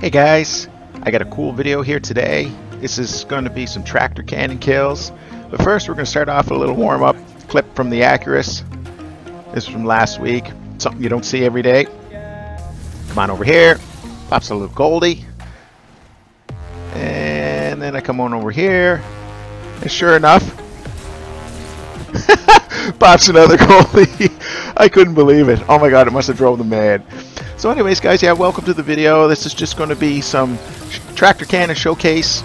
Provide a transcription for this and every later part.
Hey guys, I got a cool video here today. This is going to be some tractor cannon kills. But first we're going to start off with a little warm-up clip from the Acurus. This is from last week. Something you don't see every day. Come on over here. Pops a little Goldie. And then I come on over here. And sure enough, pops another Goldie. I couldn't believe it. Oh my god, it must have drove them mad. So anyways, guys, yeah, welcome to the video. This is just going to be some tractor cannon showcase.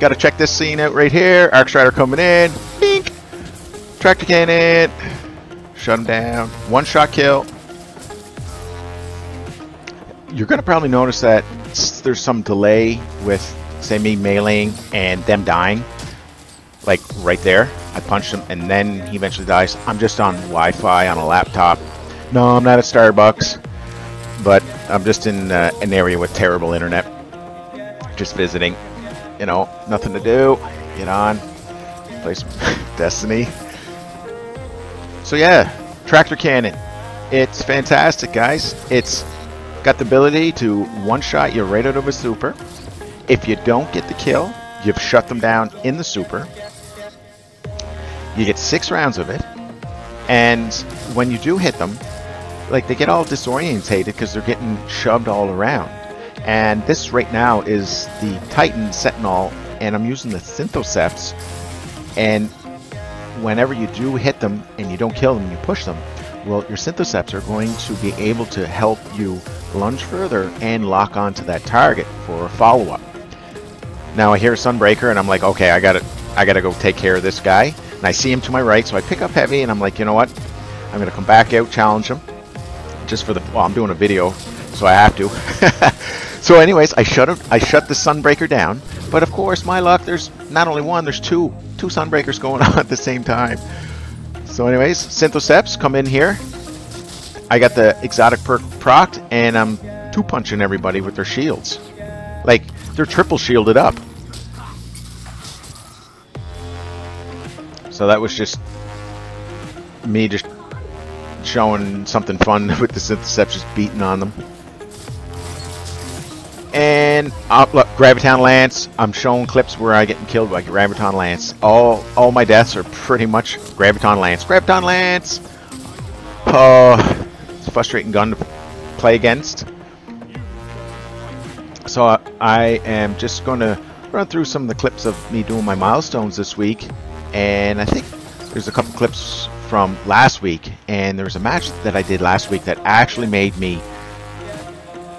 Got to check this scene out right here. Arc Strider coming in. Bink. Tractor cannon. Shut him down. One shot kill. You're going to probably notice that there's some delay with, say, me meleeing and them dying. Like right there. I punched him and then he eventually dies. I'm just on Wi-Fi on a laptop no, I'm not at Starbucks, but I'm just in uh, an area with terrible internet. Just visiting. You know, nothing to do. Get on. Play some Destiny. So yeah, Tractor Cannon. It's fantastic, guys. It's got the ability to one-shot you right out of a super. If you don't get the kill, you've shut them down in the super. You get six rounds of it. And when you do hit them, like they get all disorientated because they're getting shoved all around. And this right now is the Titan Sentinel, and I'm using the Synthoceps. And whenever you do hit them and you don't kill them, you push them, well, your Synthoceps are going to be able to help you lunge further and lock onto that target for a follow-up. Now I hear Sunbreaker and I'm like, okay, I gotta, I gotta go take care of this guy. And I see him to my right, so I pick up heavy and I'm like, you know what? I'm gonna come back out, challenge him just for the well, I'm doing a video, so I have to. so anyways, I shut I shut the Sunbreaker down. But of course, my luck, there's not only one, there's two, two Sunbreakers going on at the same time. So anyways, Synthoceps come in here. I got the exotic perk procced, and I'm two punching everybody with their shields. Like they're triple shielded up. So that was just me just showing something fun with the just beating on them. And uh, look, Graviton Lance. I'm showing clips where I get killed by Graviton Lance. All all my deaths are pretty much Graviton Lance. Graviton Lance. Oh, it's a frustrating gun to play against. So uh, I am just going to run through some of the clips of me doing my milestones this week, and I think there's a couple clips from last week, and there was a match that I did last week that actually made me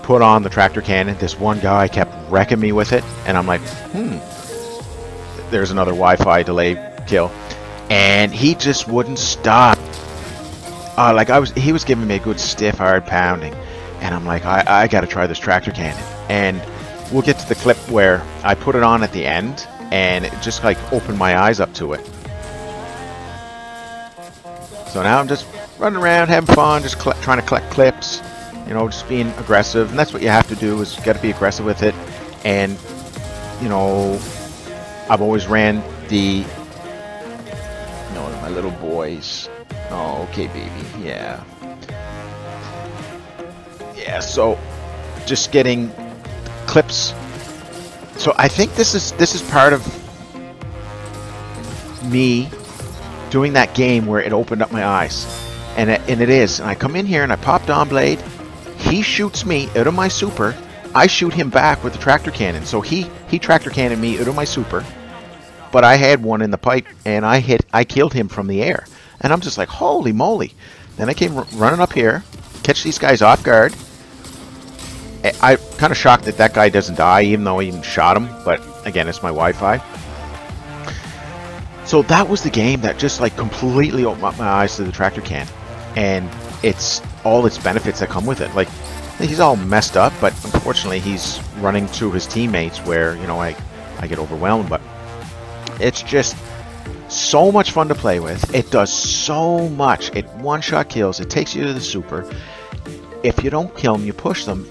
put on the tractor cannon. This one guy kept wrecking me with it, and I'm like, hmm. There's another Wi-Fi delay kill, and he just wouldn't stop. Uh, like I was, he was giving me a good stiff, hard pounding, and I'm like, I, I got to try this tractor cannon. And we'll get to the clip where I put it on at the end, and it just like opened my eyes up to it. So now I'm just running around, having fun, just trying to collect clips, you know, just being aggressive. And that's what you have to do is you got to be aggressive with it. And, you know, I've always ran the, you know, my little boys. Oh, okay, baby. Yeah. Yeah, so just getting clips. So I think this is this is part of me doing that game where it opened up my eyes. And it, and it is. And I come in here and I pop Dawnblade. He shoots me out of my super. I shoot him back with the tractor cannon. So he, he tractor cannoned me out of my super. But I had one in the pipe and I hit I killed him from the air. And I'm just like, holy moly. Then I came running up here, catch these guys off guard. I kind of shocked that that guy doesn't die, even though I even shot him. But again, it's my Wi-Fi. So that was the game that just like completely opened up my eyes to the tractor can, and it's all its benefits that come with it. Like he's all messed up, but unfortunately he's running to his teammates where you know I I get overwhelmed. But it's just so much fun to play with. It does so much. It one-shot kills. It takes you to the super. If you don't kill them, you push them.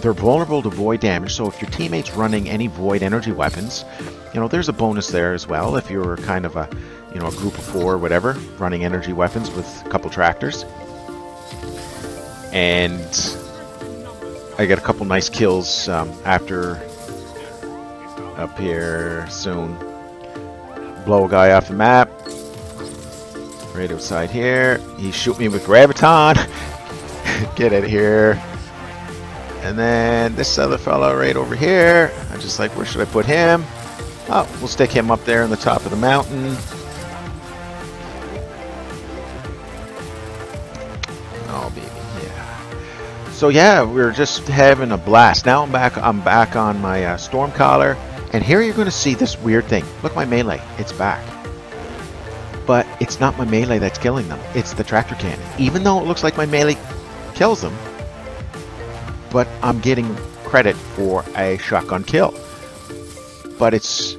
They're vulnerable to void damage, so if your teammate's running any void energy weapons, you know, there's a bonus there as well if you're kind of a, you know, a group of four or whatever, running energy weapons with a couple tractors. And I get a couple nice kills um, after up here soon. Blow a guy off the map. Right outside here. He shoot me with Graviton. get it here. And then this other fellow right over here. I'm just like, where should I put him? Oh, we'll stick him up there on the top of the mountain. Oh, baby, yeah. So yeah, we're just having a blast. Now I'm back. I'm back on my uh, Stormcaller, and here you're going to see this weird thing. Look, my melee. It's back. But it's not my melee that's killing them. It's the tractor cannon. Even though it looks like my melee kills them, but I'm getting credit for a shotgun kill. But it's,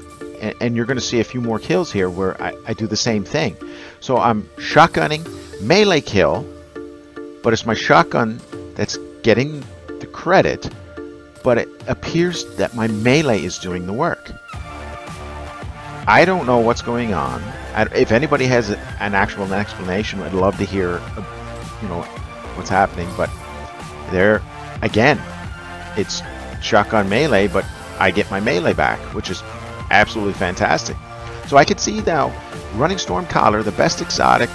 and, you're going to see a few more kills here where I, I do the same thing. So I'm shotgunning melee kill, but it's my shotgun that's getting the credit, but it appears that my melee is doing the work. I don't know what's going on. if anybody has an actual explanation, I'd love to hear, uh, you know, what's happening. But there, again, it's shotgun melee, but I get my melee back, which is absolutely fantastic. So I could see now running Stormcaller, the best exotic,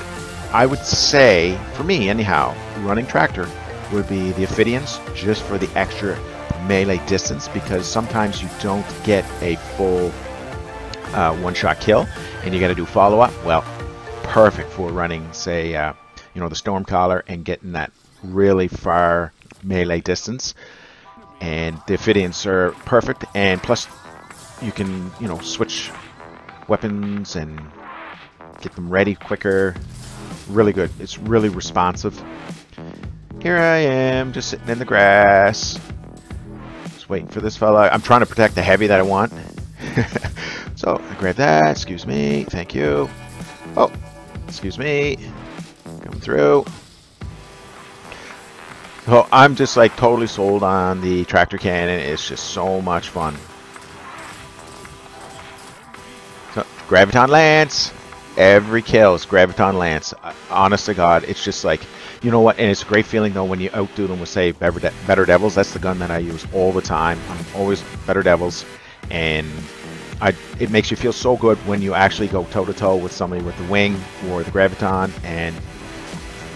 I would say, for me anyhow, running Tractor would be the Ophidians, just for the extra melee distance, because sometimes you don't get a full uh, one-shot kill, and you got to do follow-up. Well, perfect for running, say, uh, you know, the Stormcaller and getting that really far melee distance. And the Ophidians are perfect, and plus you can, you know, switch weapons and get them ready quicker. Really good. It's really responsive. Here I am, just sitting in the grass. Just waiting for this fella. I'm trying to protect the heavy that I want. so, I grab that. Excuse me. Thank you. Oh, excuse me. Coming through. So I'm just like totally sold on the tractor cannon. It's just so much fun. So, Graviton Lance. Every kill is Graviton Lance. Uh, honest to God, it's just like, you know what? And it's a great feeling though when you outdo them with say Better, De Better Devils. That's the gun that I use all the time. I'm always Better Devils, and I, it makes you feel so good when you actually go toe to toe with somebody with the wing or the Graviton, and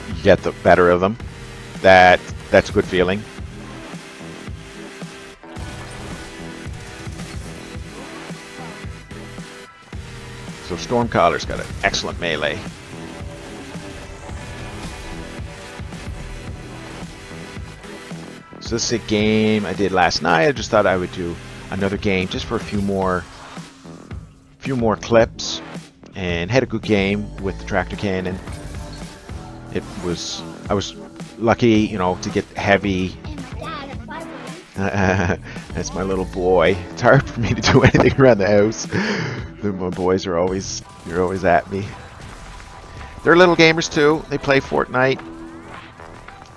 you get the better of them. That that's a good feeling. So Stormcaller's got an excellent melee. So this is a game I did last night. I just thought I would do another game just for a few more few more clips and had a good game with the tractor cannon. It was I was lucky, you know, to get heavy. That's my little boy. It's hard for me to do anything around the house. my boys are always they're always at me. They're little gamers too. They play Fortnite.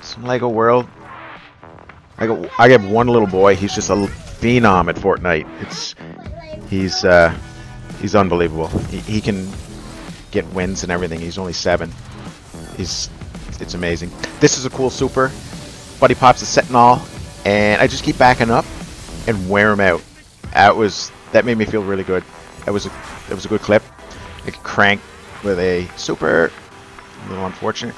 Some Lego World. I got I got one little boy. He's just a phenom at Fortnite. It's he's uh, he's unbelievable. He, he can get wins and everything. He's only seven. He's it's amazing. This is a cool super. Buddy pops a Sentinel, and I just keep backing up and wear him out. That was that made me feel really good. That was a that was a good clip. I could crank with a super. A little unfortunate.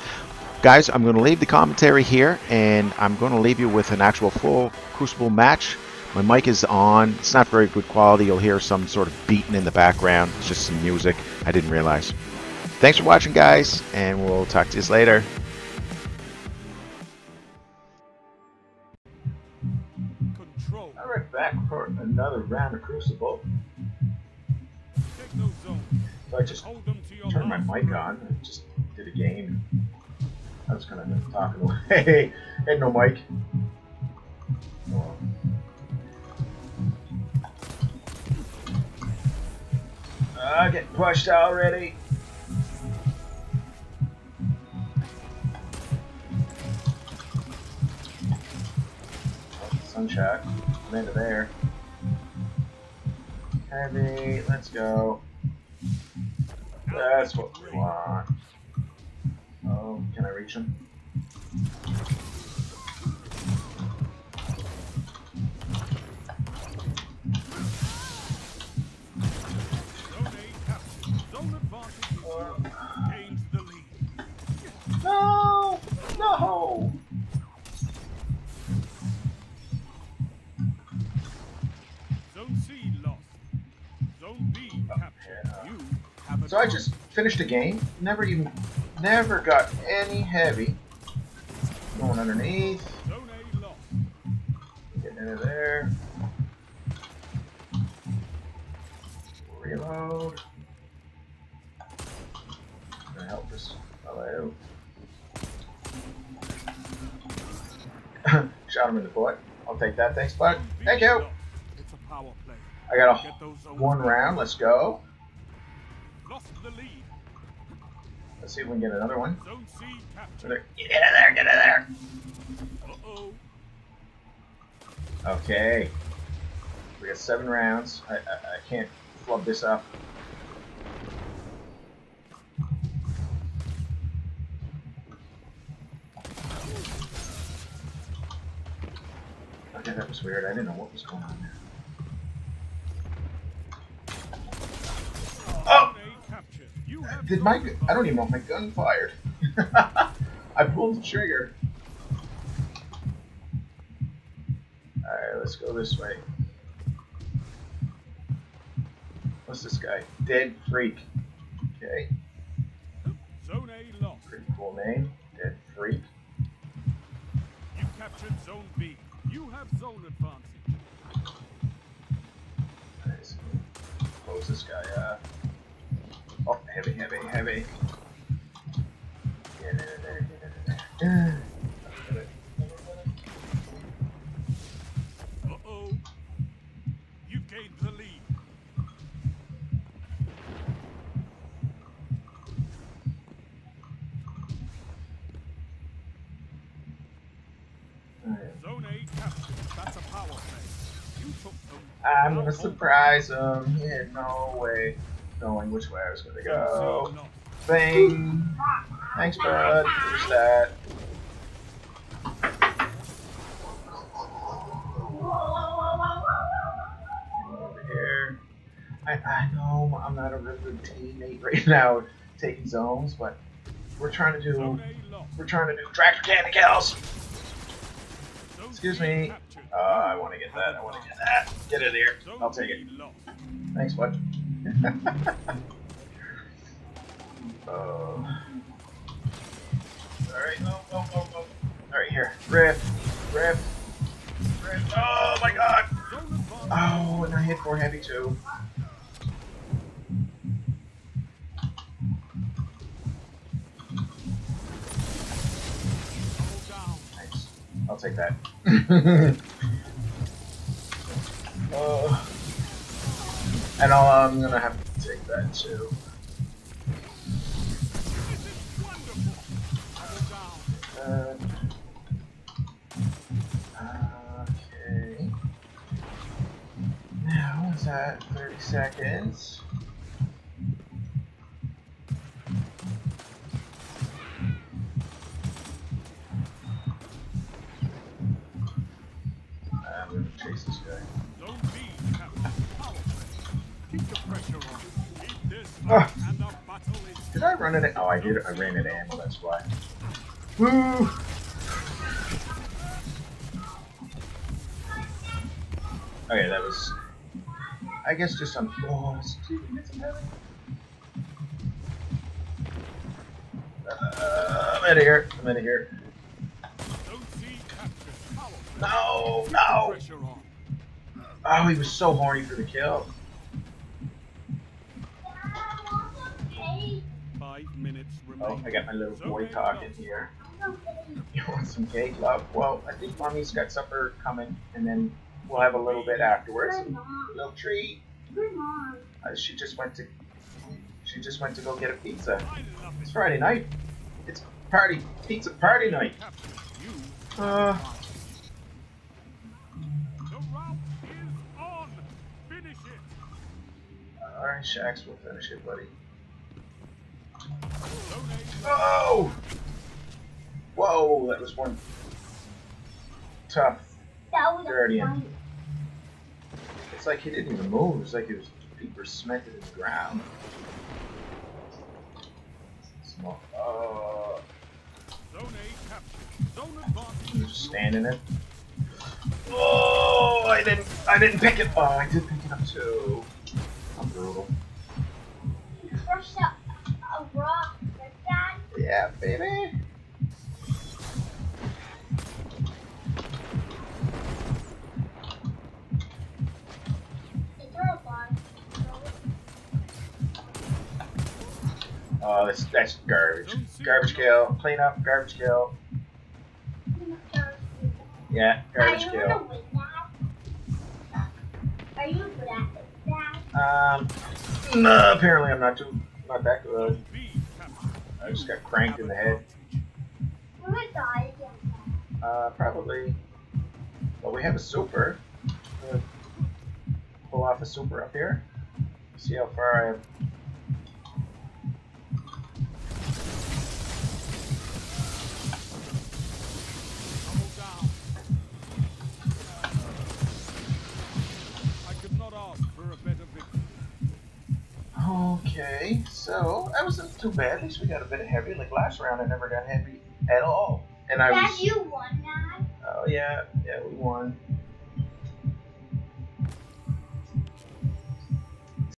Guys, I'm going to leave the commentary here, and I'm going to leave you with an actual full Crucible match. My mic is on. It's not very good quality. You'll hear some sort of beating in the background. It's just some music. I didn't realize. Thanks for watching, guys, and we'll talk to you later. Alright, back for another round of Crucible. So I just turned my mic on and just did a game. I was kind of talking away. Hey, hey, no mic. Uh, getting pushed already. Sunshot. Land of there. Heavy, let's go. That's what we want. Oh, can I reach him? No! No! So I just finished a game, never even never got any heavy. Going underneath. Getting into there. Reload. Gonna help this fellow Shot him in the foot. I'll take that, thanks bud. Thank you! I got a Get those zones one round. Let's go. Lost the lead. Let's see if we can get another one. Zone C captured. Get in there. Get in there. Okay. We got seven rounds. I, I, I can't flub this up. Okay, that was weird. I didn't know what was going on there. Oh! Zone A captured. You have Did my I don't even know if my gun fired. I pulled the trigger. Alright, let's go this way. What's this guy? Dead Freak. Okay, Zone A lost. pretty cool name. Dead Freak. You captured Zone B. You have zone advantage. Nice. Close this guy up. Oh, heavy, heavy, heavy. Get in there, get in there. Uh-oh. You gained the lead. Zone A captured. That's a power play. You took them. I'm gonna surprise him. He had no way knowing which way I was gonna go. Bang! Thanks, bud. That. Over here. I, I know I'm not a real good teammate right now taking zones, but we're trying to do we're trying to do tractor kills. Excuse me. Uh, I want to get that. I want to get that. Get it here. I'll take it. Thanks, bud. oh. Alright, oh, oh, oh, oh. Alright, here. Rip. Rip. Rip. Oh my god! Oh, and I hit for heavy too. Nice. I'll take that. oh. And I'll, I'm gonna have to take that too. Uh, okay. Now, is that 30 seconds? I'm gonna chase this guy. Zone B captured. Power play. Keep the pressure on. Keep this and the battle is Did I run it? Oh, I did. I ran it ammo. That's why. Woo! Okay, that was. I guess just some. Oh, let's see if we get some heavy. Uh, I'm out of here. I'm out of here. Zone C captured. Power play. No, no. on. Oh, he was so horny for the kill. Five minutes Oh. I got my little boy talking here. You want some cake, love? Well, I think mommy's got supper coming, and then we'll have a little bit afterwards. little treat. Good Uh, she just went to. She just went to go get a pizza. It's. Friday night. It's party pizza party night. Uh, The route is on. Finish it. all right, Shaxx, we'll finish it, buddy. Oh! Whoa, that was one tough. Dirty and- It's like he didn't even move. It's like his feet were cemented in the ground. Small. Oh, uh, Zone A captured. Zone advantage. just standing there. Oh, I didn't. I didn't pick it. Oh, I did pick it up too. I'm brutal. First up baby. Oh, that's that's garbage. Garbage kill. Clean up. Garbage kill. Yeah, garbage kill. gonna win that? Are you good at that? Um, no, apparently I'm not too, not that good. Zone B captured. I just got cranked in the head. Who would die against? Uh, probably. Well, we have a super. Pull off a super up here. See how far I Okay, so that wasn't too bad. At least we got a bit of heavy. Like last round, I never got heavy at all. And I Dad, was. you won that? Oh yeah, yeah, we won.